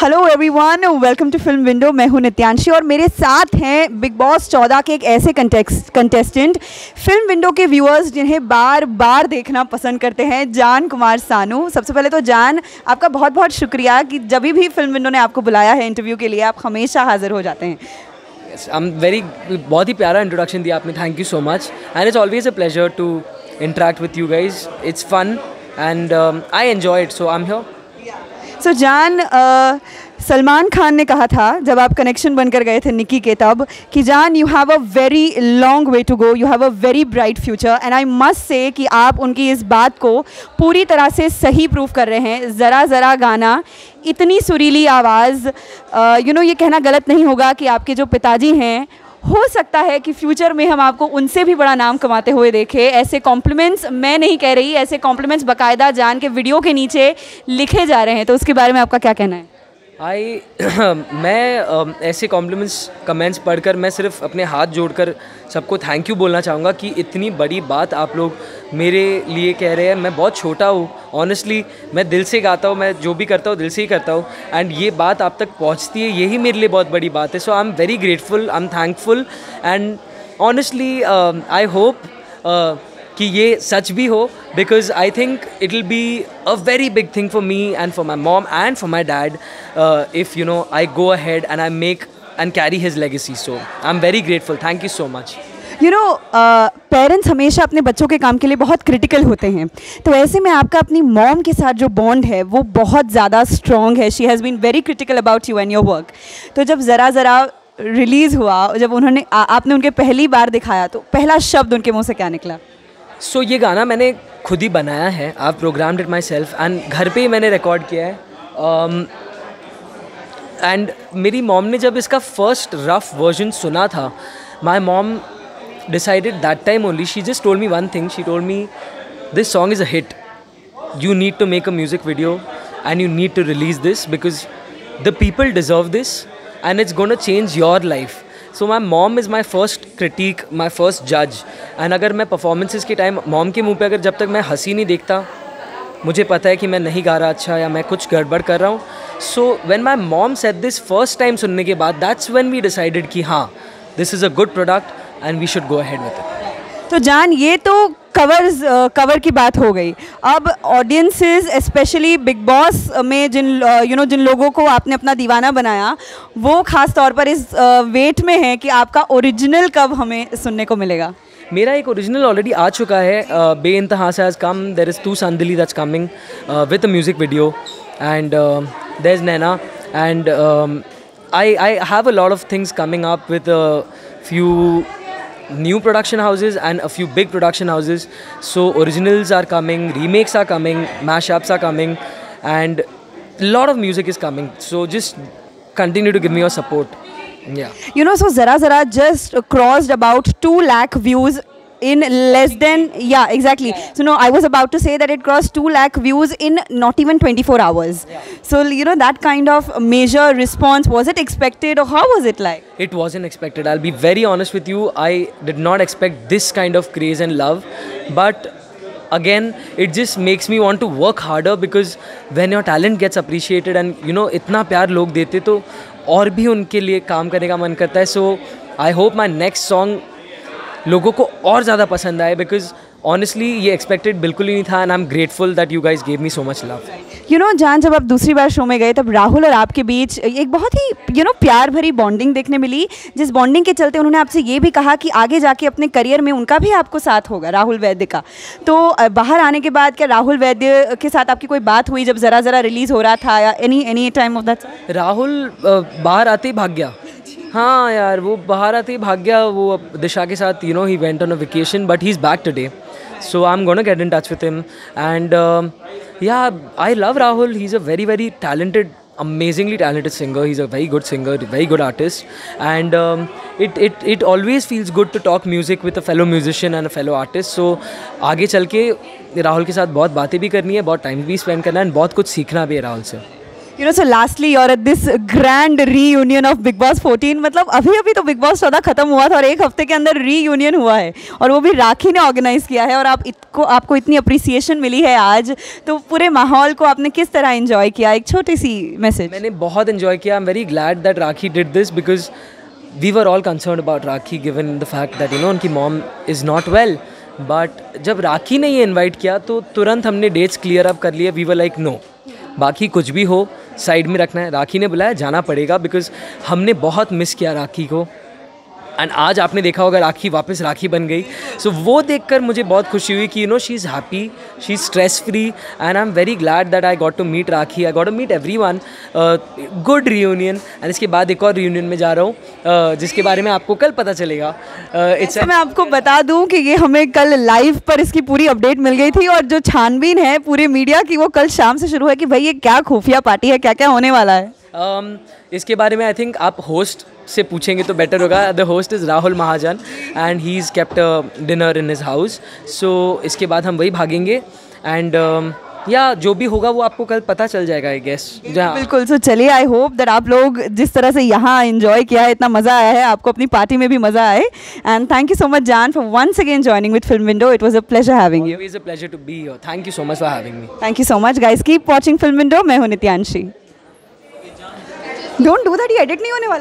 Hello everyone welcome to Film Window मैं हूँ नित्यांशी और मेरे साथ हैं बिग बॉस चौदह के एक ऐसे कंटेस्टेंट फ़िल्म विंडो के व्यूअर्स जिन्हें बार बार देखना पसंद करते हैं, जान कुमार सानू। सबसे पहले तो जान, आपका बहुत बहुत शुक्रिया कि जब भी फ़िल्म विंडो ने आपको बुलाया है इंटरव्यू के लिए, आप हमेशा हाजिर हो जाते हैं। वेरी बहुत ही प्यारा इंट्रोडक्शन दिया आपने। Thank you so much and it's always a pleasure to interact with you guys it's fun and I enjoy it so I am here so Jaan Salman Khan ने कहा था, जब आप कनेक्शन बनकर गए थे निकी के तब, कि Jaan you have a very long way to go you have a very bright future and I must say कि आप उनकी इस बात को पूरी तरह से सही प्रूव कर रहे हैं। ज़रा ज़रा गाना, इतनी सुरीली आवाज़ यू नो ये कहना गलत नहीं होगा कि आपके जो पिताजी हैं हो सकता है कि फ्यूचर में हम आपको उनसे भी बड़ा नाम कमाते हुए देखें। ऐसे कॉम्प्लीमेंट्स मैं नहीं कह रही, ऐसे कॉम्प्लीमेंट्स बाकायदा जान के वीडियो के नीचे लिखे जा रहे हैं। तो उसके बारे में आपका क्या कहना है? आई मैं ऐसे कॉम्प्लीमेंट्स कमेंट्स पढ़कर मैं सिर्फ़ अपने हाथ जोड़कर सबको थैंक यू बोलना चाहूँगा कि इतनी बड़ी बात आप लोग मेरे लिए कह रहे हैं। मैं बहुत छोटा हूँ। ऑनेस्टली मैं दिल से गाता हूँ, मैं जो भी करता हूँ, दिल से ही करता हूँ। एंड ये बात आप तक पहुँचती है, यही मेरे लिए बहुत बड़ी बात है। So I am very grateful I am thankful and honestly I hope कि ये सच भी हो because I think it will be a very big thing for me and for my mom and for my dad if you know I go ahead and I make and carry his legacy so I am very grateful thank you so much you know parents हमेशा अपने बच्चों के काम के लिए बहुत critical होते हैं। तो ऐसे में आपका अपनी मॉम के साथ जो बॉन्ड है वो बहुत ज़्यादा स्ट्रॉन्ग है। She has been very critical about you and your work तो जब ज़रा ज़रा रिलीज़ हुआ जब उन्होंने आ, आपने उनके पहली बार दिखाया तो पहला शब्द उनके मुँह से क्या निकला? सो so, ये गाना मैंने खुद ही बनाया है। आप प्रोग्राम डिट माई सेल्फ एंड घर पे ही मैंने रिकॉर्ड किया है। एंड um, मेरी मॉम ने जब इसका फ़र्स्ट रफ वर्जन सुना था my mom decided that time only she just told me one thing she told me this song is a hit you need to make a music video and you need to release this because the people deserve this and it's gonna change your life so my mom is my first critic my first जज and अगर मैं performances के time mom के मुँह पे अगर जब तक मैं हँसी नहीं देखता, मुझे पता है कि मैं नहीं गा रहा अच्छा या मैं कुछ गड़बड़ कर रहा हूँ। So when my mom said this first time सुनने के बाद दैट्स वेन वी डिसाइडेड कि हाँ this is a good product and we should go ahead with it तो जान, ये तो कवर्स कवर uh, की बात हो गई। अब ऑडियंसेस स्पेशली बिग बॉस में जिन यू uh, नो know, जिन लोगों को आपने अपना दीवाना बनाया वो ख़ास तौर पर इस वेट uh, में है कि आपका ओरिजिनल कब हमें सुनने को मिलेगा। मेरा एक ओरिजिनल ऑलरेडी आ चुका है। बे इंतहा से come there is Tu Sandli that's coming with music video and there is Naina and I I have a lot of things coming up with few new production houses and a few big production houses. So originals are coming, remakes are coming, mashups are coming, and a lot of music is coming. So just continue to give me your support. Yeah. You know, so Zara Zara just crossed about 2 lakh views in less than yeah exactly yeah. so no i was about to say that it crossed 2 lakh views in not even 24 hours yeah. so you know that kind of major response was it expected or how was it like it wasn't expected i'll be very honest with you i did not expect this kind of craze and love but again it just makes me want to work harder because when your talent gets appreciated and you know इतना प्यार लोग देते तो और भी उनके लिए काम करने का मन करता है so I hope my next song लोगों को और ज़्यादा पसंद आए बिकॉज़ ऑनेस्टली ये एक्सपेक्टेड बिल्कुल ही नहीं था and I am grateful that you guys gave me so much love you know Jaan जब आप दूसरी बार शो में गए तब राहुल और आपके बीच एक बहुत ही यू you नो know, प्यार भरी बॉन्डिंग देखने मिली। जिस बॉन्डिंग के चलते उन्होंने आपसे ये भी कहा कि आगे जाके अपने करियर में उनका भी आपको साथ होगा राहुल वैद्य का। तो बाहर आने के बाद क्या राहुल वैद्य के साथ आपकी कोई बात हुई जब ज़रा ज़रा रिलीज़ हो रहा था या any any time of that Rahul बाहर आते ही भाग गया। हाँ यार वो बाहर आते ही भाग गया वो दिशा के साथ you know he went on a vacation but he is back today so i'm going to get in touch with him and uh, yeah i love rahul he's a very very talented amazingly talented singer he's a very good singer very good artist and um, it it it always feels good to talk music with a fellow musician and a fellow artist so आगे चल के राहुल के साथ बहुत बातें भी करनी है बहुत टाइम भी स्पेंड करना है एंड बहुत कुछ सीखना भी है राहुल से यू नो सो लास्टली और at this grand reunion of Bigg Boss 14 मतलब अभी अभी तो बिग बॉस चौदह खत्म हुआ था और एक हफ़्ते के अंदर रीयूनियन हुआ है। और वो भी राखी ने ऑर्गेनाइज किया है और आप इतको, आपको इतनी अप्रिसिएशन मिली है आज। तो पूरे माहौल को आपने किस तरह इन्जॉय किया? एक छोटी सी मैसेज मैंने बहुत इन्जॉय किया। I am very glad that Rakhi did this because we were all concern about Rakhi given the fact that you know उनकी mom is not well but जब राखी ने ये इन्वाइट किया तो तुरंत हमने डेट्स क्लियर अप कर लिए। वी वर लाइक नो बाकी कुछ भी हो साइड में रखना है। राखी ने बुलाया, जाना पड़ेगा बिकॉज़ हमने बहुत मिस किया राखी को। एंड आज आपने देखा होगा राखी वापस राखी बन गई। सो so, वो देखकर मुझे बहुत खुशी हुई कि you know she is happy she is stress free and I am very glad that I got to meet Rakhi I got to meet everyone good reunion and इसके बाद एक और रियूनियन में जा रहा हूँ uh, जिसके बारे में आपको कल पता चलेगा। इट्स uh, मैं आपको बता दूँ कि ये हमें कल लाइव पर इसकी पूरी अपडेट मिल गई थी और जो छानबीन है पूरे मीडिया की वो कल शाम से शुरू है कि भाई ये क्या खुफिया पार्टी है क्या क्या होने वाला है। Um, इसके बारे में आई थिंक आप होस्ट से पूछेंगे तो बेटर होगा। The host is Rahul Mahajan and he is kept dinner in his house so इसके बाद हम वही भागेंगे एंड um, या जो भी होगा वो आपको कल पता चल जाएगा आई गेस जहाँ बिल्कुल सो चलिए आई होप दैट आप लोग जिस तरह से यहाँ इन्जॉय किया है इतना मज़ा आया है आपको अपनी पार्टी में भी मज़ा आए। And thank you so much Jaan for once again joining with Film Window it was a pleasure having you is a pleasure to be thank you so much for having me thank you so much guys keep watching Film Window मैं हूँ Nityanshi. Don't do that ये edit नहीं होने वाला।